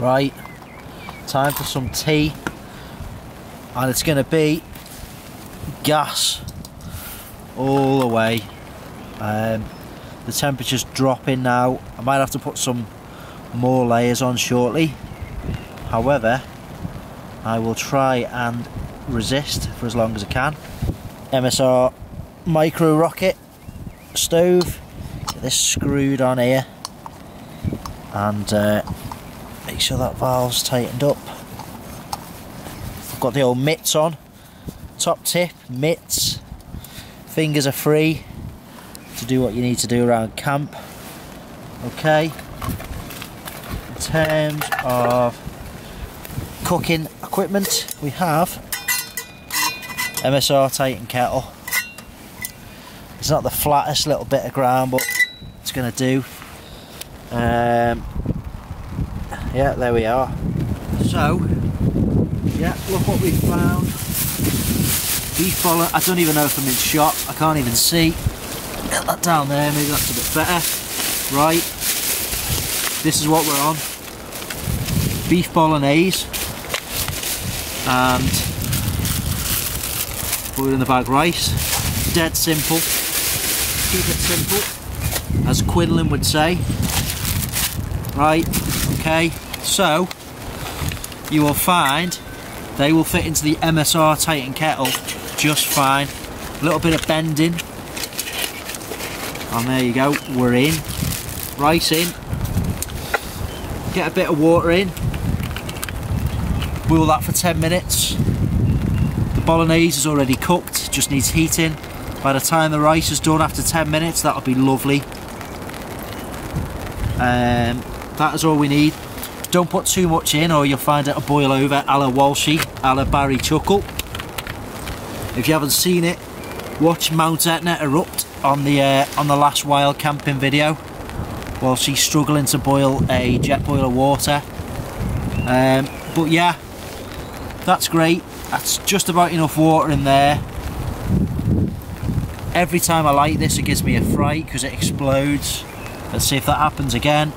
Right, time for some tea. And it's gonna be gas all the way. Um, the temperature's dropping now. I might have to put some more layers on shortly. However, I will try and resist for as long as I can. MSR micro rocket stove. Get this screwed on here and uh, make sure that valve's tightened up. I've got the old mitts on. Top tip, mitts. Fingers are free to do what you need to do around camp. Okay. In terms of cooking equipment, we have MSR Titan kettle. It's not the flattest little bit of ground, but it's going to do. Um, yeah, there we are. So, yeah, look what we found. Beef bolo. I don't even know if I'm in shot. I can't even see. Get that down there, maybe that's a bit better. Right. This is what we're on. Beef bolognese. And boil in the bag rice. Dead simple. Keep it simple. As Quinlan would say. Right, okay. So, you will find they will fit into the MSR Titan kettle just fine. A little bit of bending. And there you go, we're in. Rice in. Get a bit of water in. Boil that for 10 minutes. The bolognese is already cooked, just needs heating. By the time the rice is done after 10 minutes, that'll be lovely. Um, that is all we need. Don't put too much in or you'll find it a boil over a la Walshy, a la Barry Chuckle. If you haven't seen it, watch Mount Etna erupt on the uh, on the last wild camping video while she's struggling to boil a jet boiler water. Um, but yeah, that's great. That's just about enough water in there. Every time I light this it gives me a fright because it explodes. Let's see if that happens again.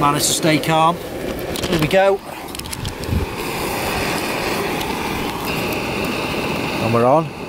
Managed to stay calm. Here we go. And we're on.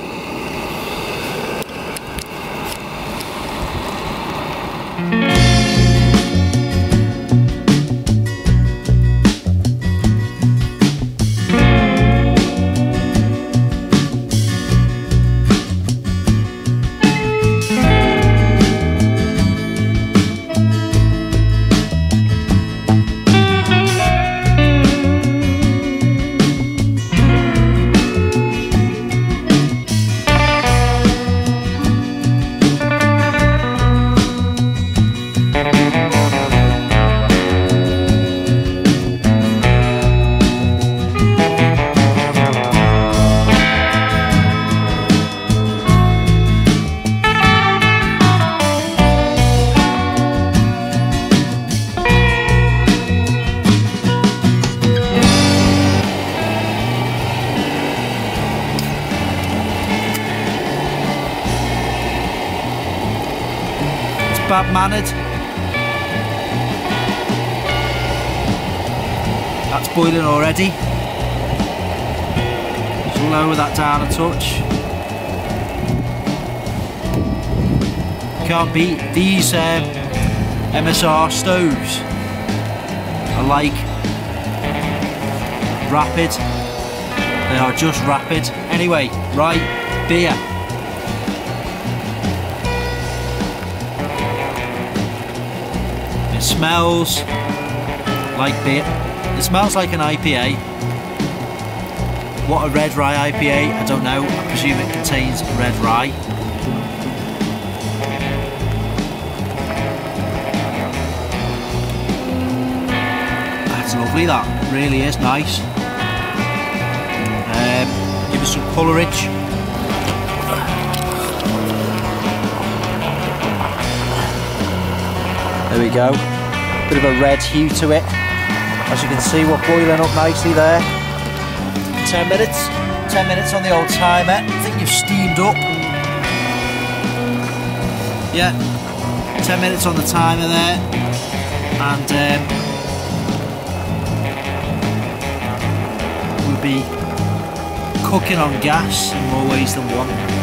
Mannered. That's boiling already. Just lower that down a touch. Can't beat these um, MSR stoves. are like rapid. They are just rapid. Anyway, right, beer. Smells like beer. It smells like an IPA. What a red rye IPA, I don't know. I presume it contains red rye. That's lovely, that really is nice. Um, give us some colourage. There we go. Bit of a red hue to it. As you can see, we're boiling up nicely there. 10 minutes. 10 minutes on the old timer. I think you've steamed up. yeah, 10 minutes on the timer there, and um, we'll be cooking on gas in more ways than one.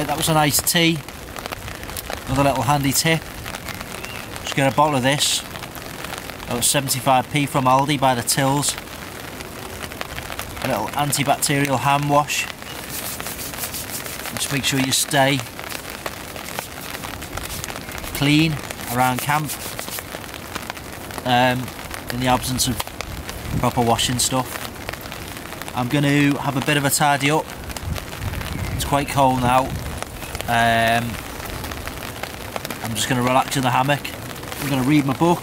Right, that was a nice tea. Another little handy tip. Just get a bottle of this. That was 75p from Aldi by the tills. A little antibacterial hand wash. Just make sure you stay clean around camp. Um, in the absence of proper washing stuff. I'm going to have a bit of a tidy up. It's quite cold now. Um, I'm just going to relax in the hammock. I'm going to read my book.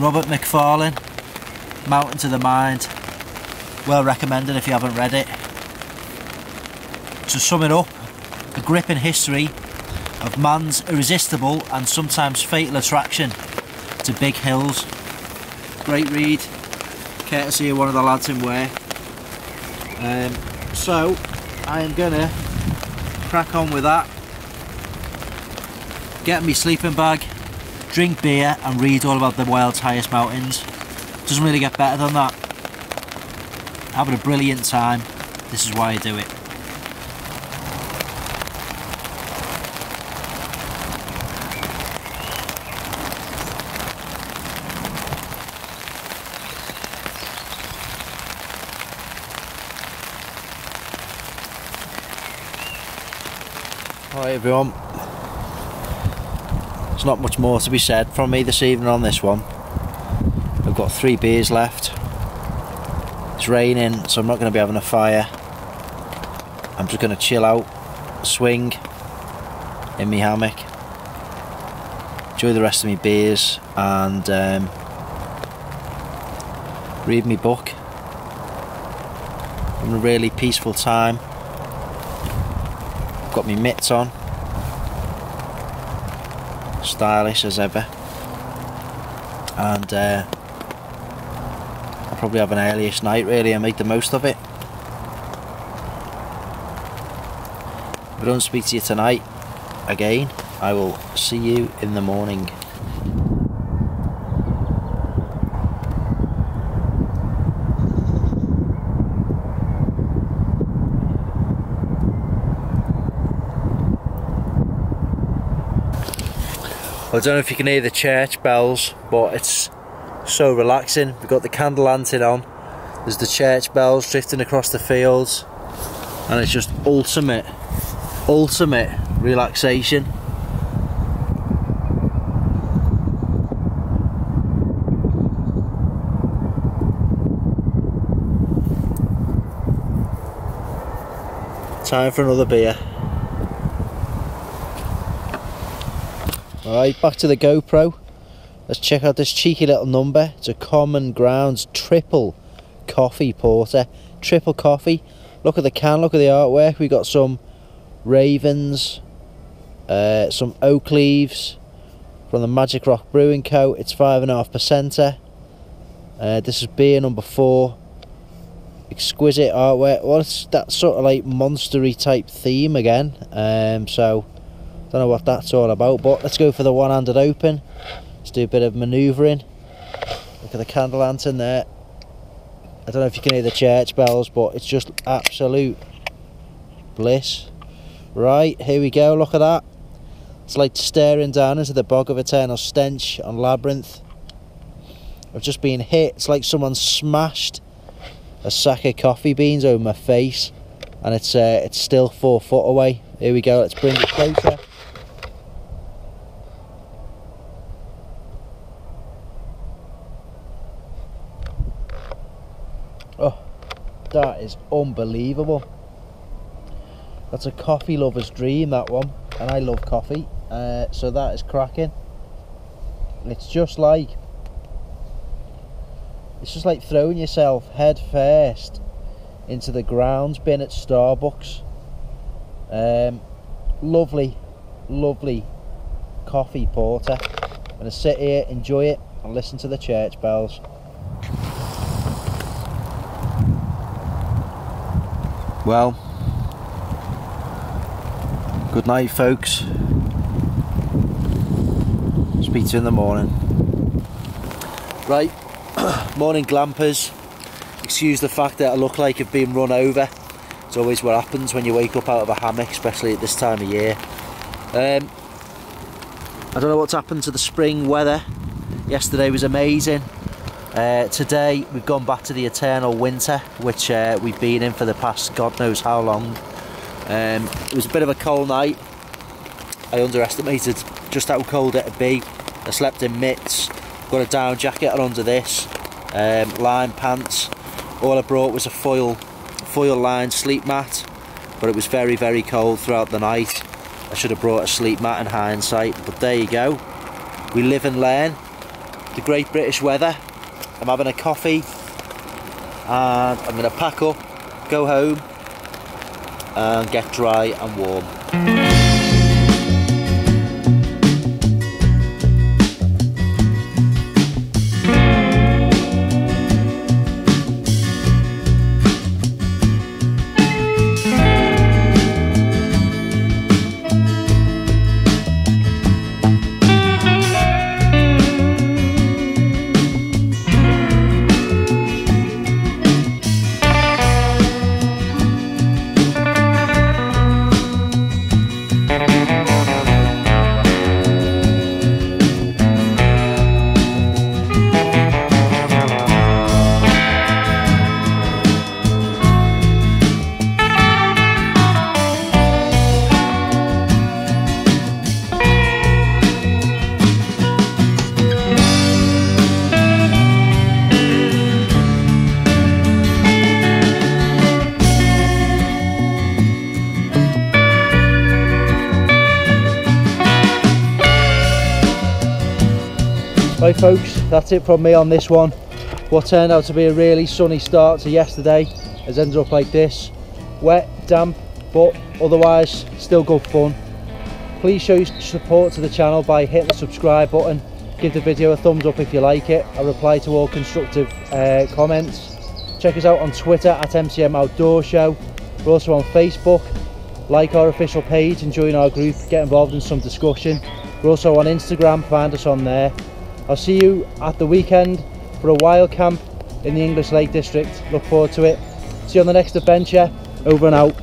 Robert Macfarlane, Mountains of the Mind. Well recommended if you haven't read it. To sum it up, the gripping history of man's irresistible and sometimes fatal attraction to big hills. Great read, courtesy of one of the lads in Ware. Um, so, I am gonna crack on with that. Get me sleeping bag, drink beer and read all about the world's highest mountains. Doesn't really get better than that. Having a brilliant time. This is why I do it. Everyone. There's not much more to be said from me this evening on this one. I've got three beers left. It's raining, so I'm not going to be having a fire. I'm just going to chill out, swing in my hammock, enjoy the rest of my beers, and um, read my book. Having a really peaceful time got my mitts on stylish as ever. And uh, I'll probably have an earliest night really and make the most of it. If I don't speak to you tonight again I will see you in the morning I don't know if you can hear the church bells, but it's so relaxing. We've got the candle lantern on. There's the church bells drifting across the fields, and it's just ultimate, ultimate relaxation. Time for another beer. Alright, back to the GoPro. Let's check out this cheeky little number. It's a Common Grounds triple coffee porter. Triple coffee. Look at the can, look at the artwork. We got some ravens, uh, some oak leaves from the Magic Rock Brewing Co. It's 5.5%. Uh, this is beer number four. Exquisite artwork. Well, it's that sort of like monstery type theme again. Um, so don't know what that's all about, but let's go for the one-handed open. Let's do a bit of manoeuvring. Look at the candle lantern there. I don't know if you can hear the church bells, but it's just absolute bliss. Right, here we go, look at that. It's like staring down into the bog of eternal stench on Labyrinth. I've just been hit. It's like someone smashed a sack of coffee beans over my face and it's uh, it's still four foot away. Here we go, let's bring it closer. That is unbelievable. That's a coffee lover's dream, that one. And I love coffee. Uh, so that is cracking. It's just like it's just like throwing yourself head first into the grounds bin at Starbucks. Um, lovely, lovely coffee porter. I'm gonna sit here, enjoy it, and listen to the church bells. Well, good night, folks. Speak to you in the morning. Right, morning glampers. Excuse the fact that I look like I've been run over. It's always what happens when you wake up out of a hammock, especially at this time of year. Um, I don't know what's happened to the spring weather. Yesterday was amazing. Uh, today we've gone back to the eternal winter, which uh, we've been in for the past God knows how long. Um, it was a bit of a cold night. I underestimated just how cold it'd be. I slept in mitts, got a down jacket under this, um, line pants. All I brought was a foil, foil lined sleep mat, but it was very, very cold throughout the night. I should have brought a sleep mat in hindsight, but there you go. We live and learn. The great British weather I'm having a coffee and I'm going to pack up, go home and get dry and warm. Right folks, that's it from me on this one. What turned out to be a really sunny start to yesterday has ended up like this. Wet, damp, but otherwise still good fun. Please show your support to the channel by hitting the subscribe button. Give the video a thumbs up if you like it. I reply to all constructive uh, comments. Check us out on Twitter at MCM Outdoor Show. We're also on Facebook. Like our official page and join our group. Get involved in some discussion. We're also on Instagram. Find us on there. I'll see you at the weekend for a wild camp in the English Lake District. Look forward to it. See you on the next adventure. Over and out.